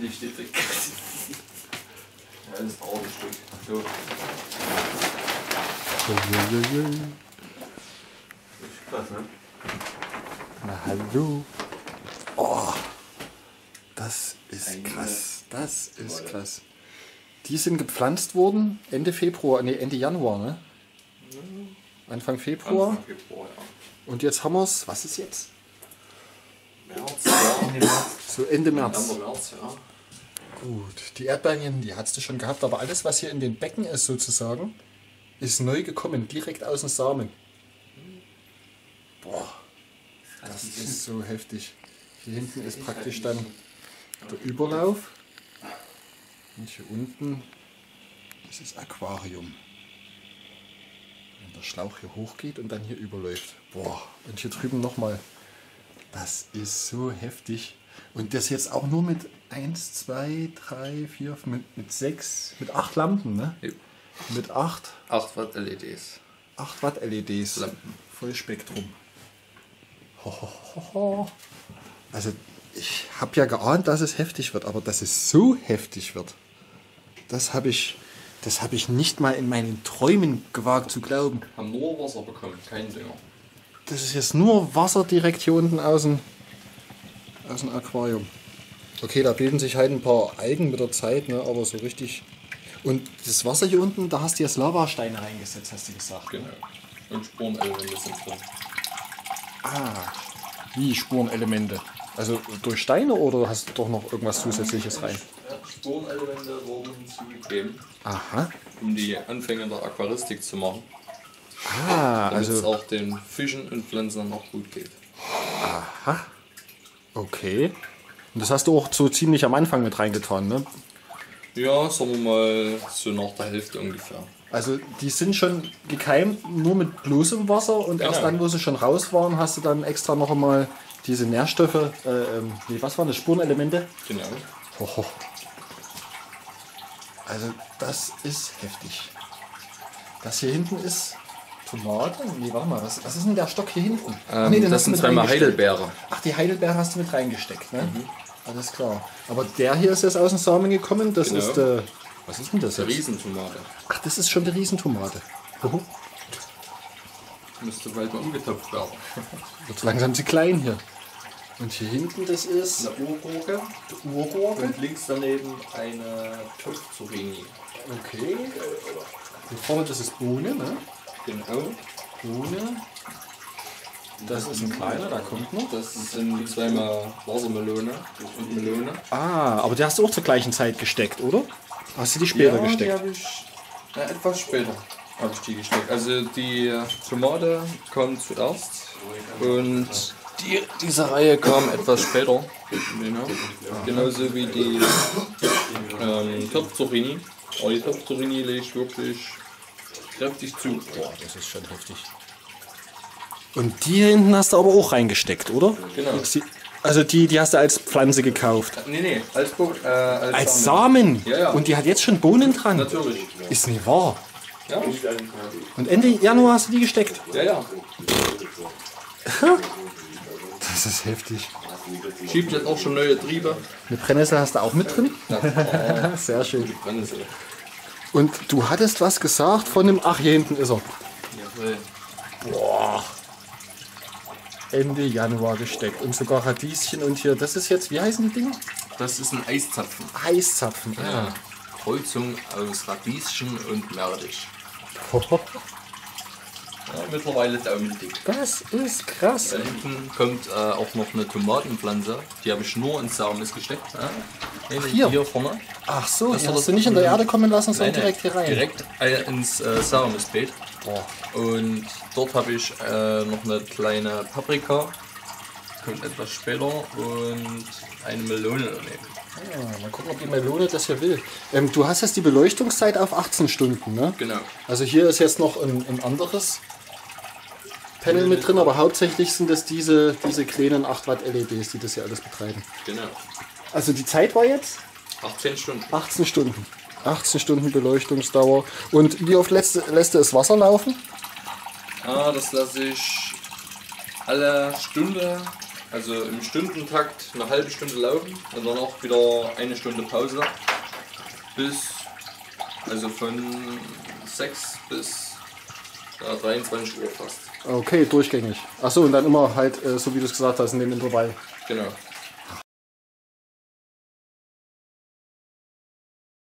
Licht steht drin. Ja, das dauert ein Stück. So, das ist krass, ne? Na hallo. Oh, das ist krass. Das ist krass. Die sind gepflanzt worden Ende Februar, nee, Ende Januar, ne? Anfang Februar. Anfang Februar, ja. Und jetzt haben wir es, was ist jetzt? März, ja. Ende März. So Ende März. Ende März, ja. Gut, die Erdbeeren, die hattest du schon gehabt, aber alles, was hier in den Becken ist sozusagen, ist neu gekommen, direkt aus dem Samen. Boah, das ist so heftig. Hier hinten ist praktisch dann der Überlauf. Und hier unten ist das Aquarium. Wenn der Schlauch hier hochgeht und dann hier überläuft. Boah, und hier drüben nochmal. Das ist so heftig. Und das jetzt auch nur mit 1, 2, 3, 4, mit, mit 6, mit 8 Lampen, ne? Jo. Mit 8, 8 Watt LEDs. 8 Watt LEDs. Lampen. Vollspektrum. Ho, ho, ho, ho. Also ich habe ja geahnt, dass es heftig wird, aber dass es so heftig wird, das habe ich, das habe ich nicht mal in meinen Träumen gewagt zu glauben. Haben nur Wasser bekommen, kein Dünger. Das ist jetzt nur Wasser direkt hier unten aus dem, aus dem Aquarium. Okay, da bilden sich halt ein paar Algen mit der Zeit, ne, aber so richtig. Und das Wasser hier unten, da hast du jetzt Lavasteine reingesetzt, hast du gesagt. Genau. Und Spurenelemente sind drin. Ah, wie Spurenelemente. Also durch Steine oder hast du doch noch irgendwas Zusätzliches rein? Spurenelemente wurden hinzugegeben, Aha. um die Anfänge der Aquaristik zu machen. Ah, Damit es also. auch den Fischen und Pflanzen noch gut geht. Aha. Okay. Und das hast du auch so ziemlich am Anfang mit reingetan, ne? Ja, sagen wir mal so nach der Hälfte ungefähr. Also die sind schon gekeimt nur mit bloßem Wasser und erst Genau. dann, wo sie schon raus waren, hast du dann extra noch einmal diese Nährstoffe, äh, ähm, nee, was waren das, Spurenelemente? Genau. Hoho. Also das ist heftig. Das hier hinten ist Tomate? Nee, warte mal, was, was ist denn der Stock hier hinten? Ähm, den das sind zweimal. Heidelbeere. Ach, die Heidelbeere hast du mit reingesteckt, ne? Alles klar. Aber der hier ist jetzt aus dem Samen gekommen, das Genau. ist, äh, was ist denn das Eine jetzt? Riesentomate. Ach, das ist schon die Riesentomate. Hoho. Müsste bald mal umgetopft werden. Wird langsam zu klein hier. Und hier hinten, das ist Eine Urgurke die Urgurke. und links daneben eine Topfzucchini. Okay. Hier vorne, das ist Bohne, ne? Genau. Bohne. Das ist ein kleiner, da kommt noch. Das sind zweimal Wassermelone und Melone. Ah, aber die hast du auch zur gleichen Zeit gesteckt, oder? Hast du die später ja, die gesteckt? habe ich äh, etwas später habe ich die gesteckt. Also die Tomate kommt zuerst und die, diese Reihe kam etwas später. Genau. Genauso wie die ähm, Topfzucchini. Aber die Topfzucchini legt wirklich kräftig zu. Boah, das ist schon heftig. Und die hier hinten hast du aber auch reingesteckt, oder? Genau. Sie- Also die, die hast du als Pflanze gekauft. Nee, nee, als, Bo äh, als, Als Samen. Samen? Ja, ja. Und die hat jetzt schon Bohnen dran? Natürlich. Ist nicht wahr. Ja, Und Ende Januar hast du die gesteckt? ja, ja. Das ist heftig. Schiebt jetzt auch schon neue Triebe. Eine Brennnessel hast du auch mit drin? Sehr schön. Brennnessel. Und du hattest was gesagt von dem... Ach, hier hinten ist er. Jawohl. Boah. Ende Januar gesteckt. Und sogar Radieschen und hier... Das ist jetzt... Wie heißen die Dinger? Das ist ein Eiszapfen. Eiszapfen. Ah. Ja. Kreuzung aus Radieschen und Merdisch. Ja, mittlerweile daumendick. Das ist krass. Da hinten kommt äh, auch noch eine Tomatenpflanze. Die habe ich nur ins Saumes gesteckt. Ja. Nee, hier? hier vorne. Ach so, Das die hast das- du nicht in der Erde kommen lassen, sondern Nein, direkt hier rein. Direkt äh, ins äh, Saumesbeet. Boah. Und dort habe ich äh, noch eine kleine Paprika. Kommt etwas später. Und eine Melone daneben. Ah, mal gucken, ob die Melone das hier will. Ähm, du hast jetzt die Beleuchtungszeit auf 18 Stunden, ne? Genau. Also hier ist jetzt noch ein, ein anderes Panel mit drin, aber hauptsächlich sind das diese, diese kleinen 8 Watt LEDs, die das hier alles betreiben. Genau. Also die Zeit war jetzt 18 Stunden. 18 Stunden. 18 Stunden Beleuchtungsdauer. Und wie oft lässt, lässt du das Wasser laufen? Ah, das lasse ich alle Stunde Also im Stundentakt eine halbe Stunde laufen und dann auch wieder eine Stunde Pause. Bis, also von 6 bis ja, 23 Uhr fast. Okay, durchgängig. Achso, und dann immer halt, äh, so wie du es gesagt hast, in dem Intervall. Genau.